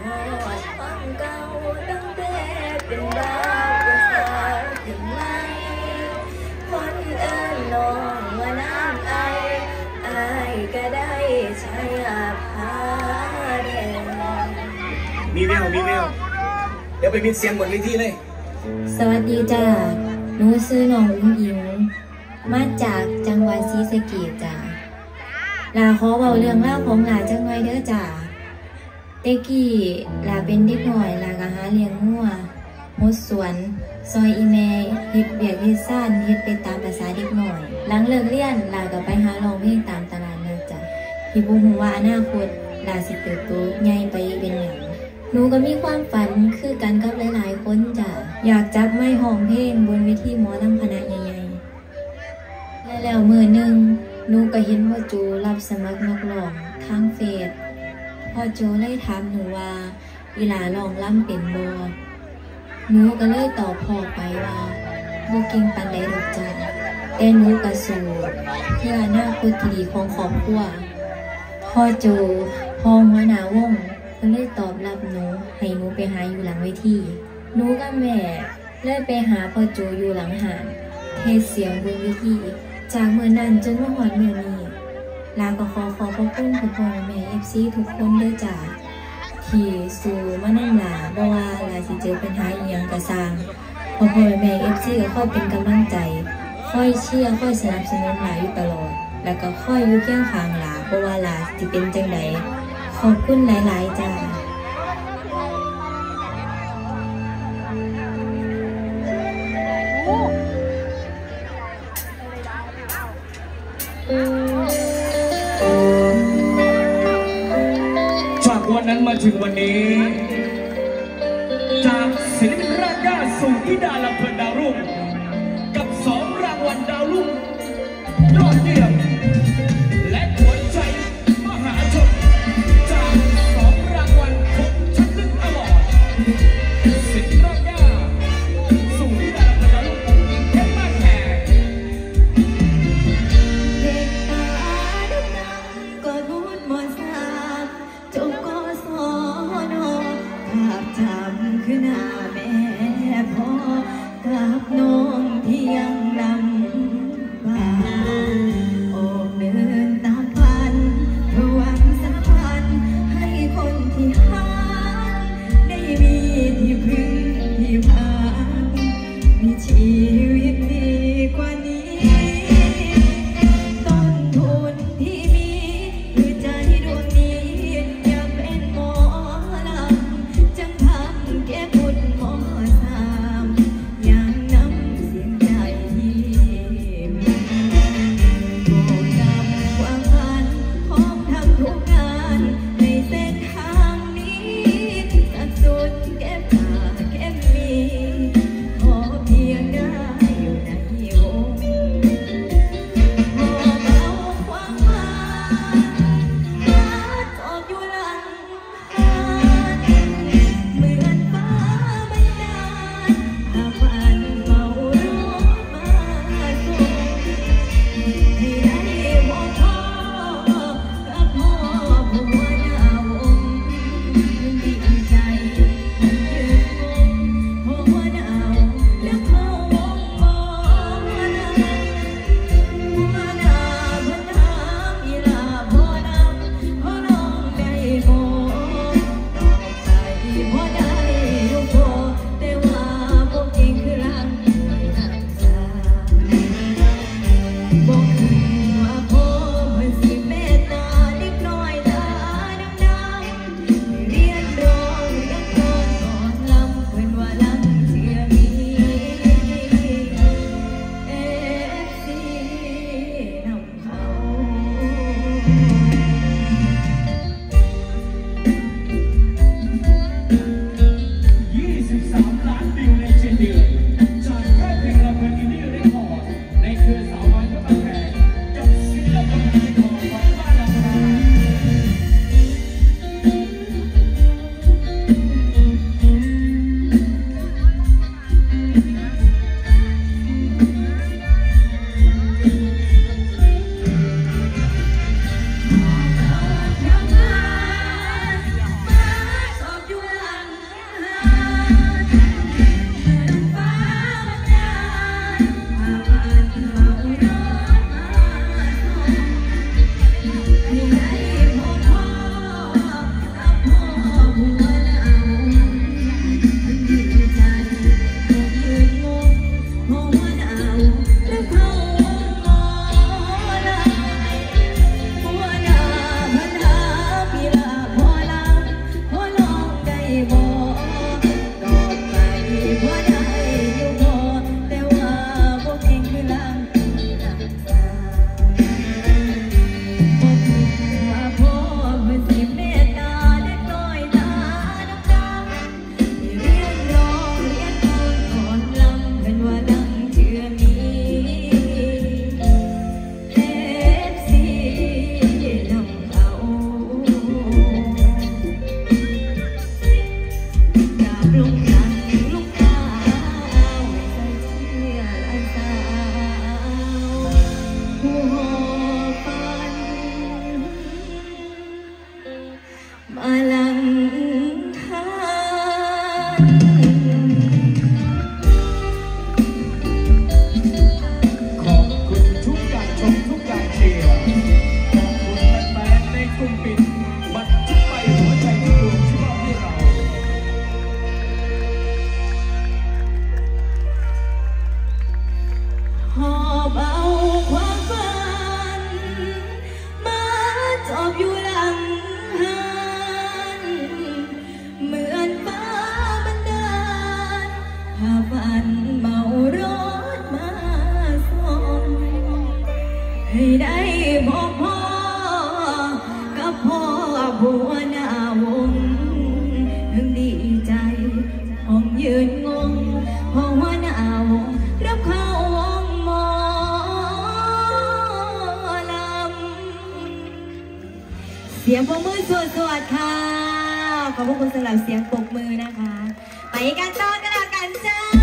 หอดความเก่าตั้งแต่เป็นดาวกระสาถึงไหมคนเอิ้นน้องว่านางไอไอก็ได้ใช้อาภาแดงมีแววมีแววเดี๋ยวไปมิดเสียงบนเวทีเลย สวัสดีจ้าหนูซื้อน้องอุ้งอิงมาจากจังหวัดศรีสะเกษจ้าลาขอเบาเรื่องเล่าของหลาจังไว้เด้อจ้า เด็กกี้ลาเป็นเด็กหน่อยลากะหาเลี้ยงงัวหดสวน ซอยอีเมเฮ็ดเบียกเฮ็ดซ่านเฮ็ดไปตามภาษาเด็กหน่อย หลังเลิกเรียนลาก็ไปหาร้องเพลงตามตลาดนัดจ้ะที่บ่ฮู้ว่าอนาคตลาสิเติบโตใหญ่ไปเป็นหยังหนูก็มีความฝันคือกันกับหลายๆคนจ้ะอยากจับไม้หองเพลงบนเวทีหมอลำคณะใหญ่ๆและแล้วมือหนึ่งหนูก็เห็นพ่อจูรับสมัครนักร้องทางเฟซ พ่อโจเลยถามหนูว่าอีหลาลองล่ำเป็นบอหนูก็เลยตอบพ่อไปว่าบ่เก่งปานใดดอกจ้ะแต่หนูก็สู้เพื่ออนาคตที่ดีของครอบครัวพ่อโจพ่อหัวหน้าวงก็เลยตอบรับหนูให้หนูไปหาอยู่หลังเวทีหนูกับแม่เลยไปหาพ่อโจอยู่หลังหานเทศเสียงบนเวทีจากเมื่อนั้นจนมาหอดเมื่อนี้ ลาก็ขอขอบพระคุณทุกคนแม่ FC ทุกคนด้วยจ้าที่สู่มานั่งหลาบ่ว่าลาสิเจอปัญหาอีหยังกระซางพ่อพ่อแม่ FC ก็ค่อยเป็นกำลังใจ ค่อยเชื่อค่อยสนับสนุนหลาอยู่ตลอด แล้วก็ค่อยอยู่เคียงข้างหลาเพราะว่าลาสิเป็นจังไดขอบคุณหลาย ๆ จ้า ถึงวันนี้ จากศิลปินรากหญ้าสู่ธิดาลำเพลินดาว กับน้องที่ยัง ม ให้ได้พบพ่อกับพ่อบัวนาวงถึงดีใจห้องยืนงงเพราะว่านาวงรับเข้าวงหมอลำเสียงปรบมือสวดสวดค่ะ ขอบพระคุณสำหรับเสียงปรบมือนะคะ ไปกันต่อกันแล้วกันจ้า